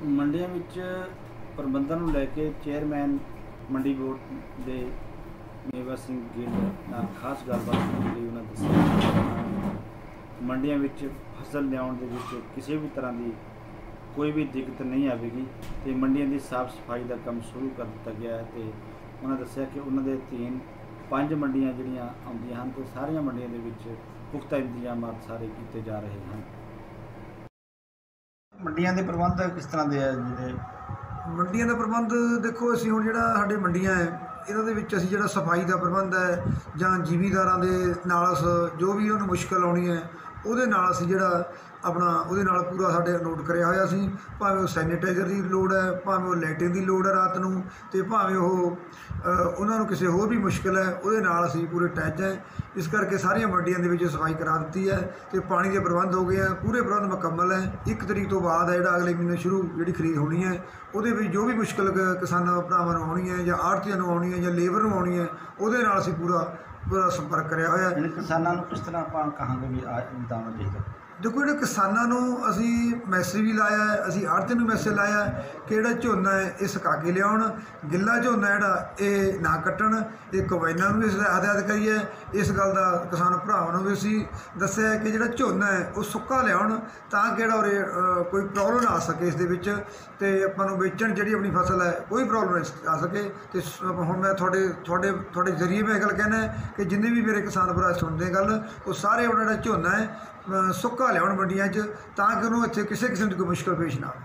ਮੰਡੀਆਂ ਵਿੱਚ ਪ੍ਰਬੰਧਨ ਨੂੰ ਲੈ ਕੇ ਚੇਅਰਮੈਨ ਮੰਡੀ ਬੋਰਡ ਦੇ ਮੇਵਾ ਸਿੰਘ ਗਿੱਲ ਨਾਲ ਖਾਸ ਗੱਲਬਾਤ ਕੀਤੀ ਉਹਨਾਂ ਦੱਸਿਆ ਮੰਡੀਆਂ ਵਿੱਚ ਫਸਲ ਲਿਆਉਣ ਦੇ ਵਿੱਚ ਕਿਸੇ ਵੀ ਤਰ੍ਹਾਂ ਦੀ ਕੋਈ ਵੀ ਦਿੱਕਤ ਨਹੀਂ ਆਵੇਗੀ ਤੇ ਮੰਡੀਆਂ ਦੀ ਸਾਫ਼ ਸਫ਼ਾਈ ਦਾ ਕੰਮ ਸ਼ੁਰੂ ਕਰ ਦਿੱਤਾ ਗਿਆ ਹੈ ਤੇ ਉਹਨਾਂ ਦੱਸਿਆ ਕਿ ਉਹਨਾਂ ਦੇ ਤੀਨ ਪੰਜ ਮੰਡੀਆਂ ਜਿਹੜੀਆਂ ਆਉਂਦੀਆਂ ਹਨ ਤੇ ਸਾਰੀਆਂ ਮੰਡੀਆਂ ਦੇ ਵਿੱਚ ਪੁਖਤਾ ਇੰਤਜ਼ਾਮਾਤ ਸਾਰੇ ਕੀਤੇ ਜਾ ਰਹੇ ਹਨ। ਮੰਡੀਆਂ ਦੇ ਪ੍ਰਬੰਧ ਕਿਸ ਤਰ੍ਹਾਂ ਦੇ ਆ ਜਿਹੜੇ ਮੰਡੀਆਂ ਦਾ ਪ੍ਰਬੰਧ ਦੇਖੋ, ਅਸੀਂ ਹੁਣ ਜਿਹੜਾ ਸਾਡੇ ਮੰਡੀਆਂ ਹੈ, ਇਹਨਾਂ ਦੇ ਵਿੱਚ ਅਸੀਂ ਜਿਹੜਾ ਸਫ਼ਾਈ ਦਾ ਪ੍ਰਬੰਧ ਹੈ ਜਾਂ ਜ਼ਿਮੀਂਦਾਰਾਂ ਦੇ ਨਾਲ ਸ- ਜੋ ਵੀ ਉਹਨੂੰ ਮੁਸ਼ਕਲ ਆਉਣੀ ਹੈ, ਉਹਦੇ ਨਾਲ ਅਸੀਂ ਜਿਹੜਾ ਆਪਣਾ ਉਹਦੇ ਨਾਲ ਪੂਰਾ ਸਾਡੇ ਨੋਟ ਕਰਿਆ ਹੋਇਆ ਸੀ। ਭਾਵੇਂ ਉਹ ਸੈਨੀਟਾਈਜ਼ਰ ਦੀ ਲੋੜ ਹੈ, ਭਾਵੇਂ ਉਹ ਲਾਈਟਿੰਗ ਦੀ ਲੋੜ ਹੈ ਰਾਤ ਨੂੰ ਤੇ ਭਾਵੇਂ ਉਹ ਉਹਨਾਂ ਨੂੰ ਕਿਸੇ ਹੋਰ ਵੀ ਮੁਸ਼ਕਲ ਹੈ, ਉਹਦੇ ਨਾਲ ਅਸੀਂ ਪੂਰੇ ਟੈਚ ਹੈ। ਇਸ ਕਰਕੇ ਸਾਰੀਆਂ ਮੰਡੀਆਂ ਦੇ ਵਿੱਚ ਸਫ਼ਾਈ ਕਰਾ ਦਿੱਤੀ ਹੈ ਤੇ ਪਾਣੀ ਦੇ ਪ੍ਰਬੰਧ ਹੋ ਗਏ ਆ। ਪੂਰੇ ਪ੍ਰਬੰਧ ਮੁਕੰਮਲ ਹੈ। ਇੱਕ ਤਰੀਕ ਤੋਂ ਬਾਅਦ ਹੈ ਜਿਹੜਾ ਅਗਲੇ ਮਹੀਨੇ ਸ਼ੁਰੂ ਜਿਹੜੀ ਖਰੀਦ ਹੋਣੀ ਹੈ, ਉਹਦੇ ਵਿੱਚ ਜੋ ਵੀ ਮੁਸ਼ਕਲ ਕਿਸਾਨਾਂ ਭਰਾਵਾਂ ਨੂੰ ਆਉਣੀ ਹੈ ਜਾਂ ਆੜ੍ਹਤੀਆਂ ਨੂੰ ਆਉਣੀ ਹੈ ਜਾਂ ਲੇਬਰ ਨੂੰ ਆਉਣੀ ਹੈ, ਉਹਦੇ ਨਾਲ ਅਸੀਂ ਪੂਰਾ ਪੂਰਾ ਸੰਪਰਕ ਕਰਿਆ ਹੋਇਆ ਹੈ। ਕਿਸਾਨਾਂ ਨੂੰ ਕਿਸ ਤਰ੍ਹਾਂ ਆਪਾਂ ਕਹਾਂਗੇ ਵੀ ਦਾਣਾ ਚਾਹੀਦਾ? ਦੇਖੋ ਜਿਹੜੇ ਕਿਸਾਨਾਂ ਨੂੰ ਅਸੀਂ ਮੈਸੇਜ ਵੀ ਲਾਇਆ ਅਸੀਂ ਆੜ੍ਹਤੀ ਨੂੰ ਮੈਸੇਜ ਲਾਇਆ ਕਿ ਜਿਹੜਾ ਝੋਨਾ ਹੈ, ਇਹ ਸੁਕਾ ਕੇ ਲਿਆਉਣ, ਗਿੱਲਾ ਝੋਨਾ ਜਿਹੜਾ, ਇਹ ਨਾ ਕੱਟਣ ਇਹ ਕੰਬਾਈਨਾਂ ਨੂੰ ਵੀ ਅਸੀਂ ਹਦਾਇਤ ਕਰੀਏ ਇਸ ਗੱਲ ਦਾ ਕਿਸਾਨ ਭਰਾਵਾਂ ਨੂੰ ਵੀ ਅਸੀਂ ਦੱਸਿਆ ਕਿ ਜਿਹੜਾ ਝੋਨਾ ਹੈ, ਉਹ ਸੁੱਕਾ ਲਿਆਉਣ ਤਾਂ ਕਿ ਜਿਹੜਾ ਉਰੇ ਕੋਈ ਪ੍ਰੋਬਲਮ ਨਾ ਆ ਸਕੇ ਇਸ ਦੇ ਵਿੱਚ। ਤੇ ਆਪਾਂ ਨੂੰ ਵੇਚਣ ਜਿਹੜੀ ਆਪਣੀ ਫਸਲ ਹੈ, ਕੋਈ ਪ੍ਰੋਬਲਮ ਨਾ ਆ ਸਕੇ। ਤੇ ਹੁਣ ਮੈਂ ਤੁਹਾਡੇ ਤੁਹਾਡੇ ਤੁਹਾਡੇ ਜ਼ਰੀਏ ਮੈਂ ਇਹ ਗੱਲ ਕਹਿਣਾ ਕਿ ਜਿੰਨੇ ਵੀ ਮੇਰੇ ਕਿਸਾਨ ਭਰਾ ਸੁਣਦੇ ਗੱਲ, ਉਹ ਸਾਰੇ ਆਪਣਾ ਜਿਹੜਾ ਝੋਨਾ ਹੈ ਸੁੱਕਾ ਲਿਆਉਣ ਮੰਡੀਆਂ 'ਚ ਤਾਂ ਕਿ ਉਹਨੂੰ ਇੱਥੇ ਕਿਸੇ ਕਿਸਮ ਦੀ ਕੋਈ ਮੁਸ਼ਕਲ ਪੇਸ਼ ਨਾ ਆਵੇ।